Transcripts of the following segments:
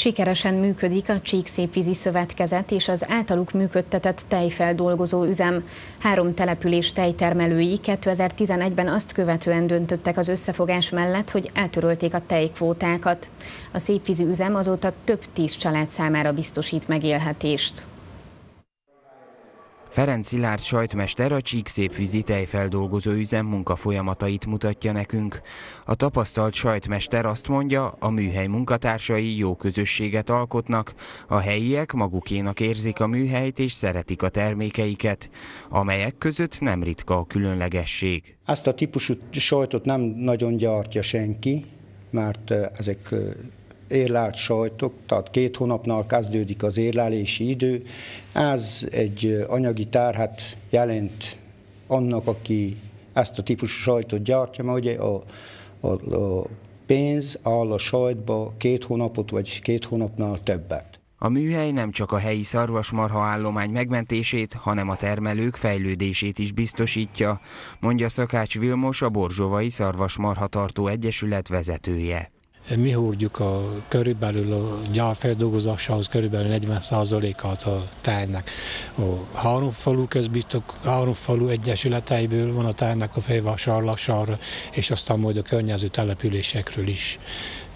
Sikeresen működik a Csíkszépvízi Szövetkezet és az általuk működtetett tejfeldolgozó üzem. Három település tejtermelői 2011-ben azt követően döntöttek az összefogás mellett, hogy eltörölték a tejkvótákat. A Szépvízi üzem azóta több tíz család számára biztosít megélhetést. Ferenc Szilárd sajtmester a Csíkszépvízi tejfeldolgozó üzem munkafolyamatait mutatja nekünk. A tapasztalt sajtmester azt mondja, a műhely munkatársai jó közösséget alkotnak, a helyiek magukénak érzik a műhelyt és szeretik a termékeiket, amelyek között nem ritka a különlegesség. Ezt a típusú sajtot nem nagyon gyártja senki, mert ezek érlált sajtok, tehát két hónapnál kezdődik az érlelési idő. Ez egy anyagi tárhat jelent annak, aki ezt a típusú sajtot gyártja, mert ugye a, a, a pénz áll a sajtba két hónapot vagy két hónapnál többet. A műhely nem csak a helyi szarvasmarha állomány megmentését, hanem a termelők fejlődését is biztosítja, mondja Szakács Vilmos, a Borzsovai Szarvasmarha Tartó Egyesület vezetője. Mi hordjuk a körülbelül a gyárfeldolgozásához körülbelül 40%-át a tájnak. A három falu közbitok, három falu egyesületeiből van a tájnak a fejvásárlására, és aztán majd a környező településekről is.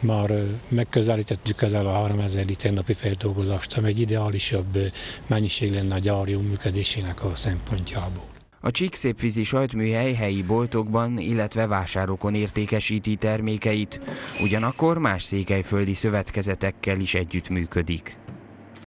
Már megközelítettük ezzel a 3000 liter napi feldolgozást, ami egy ideálisabb mennyiség lenne a gyári működésének a szempontjából. A Csíkszépvízi sajtműhely helyi boltokban, illetve vásárokon értékesíti termékeit, ugyanakkor más székelyföldi szövetkezetekkel is együttműködik.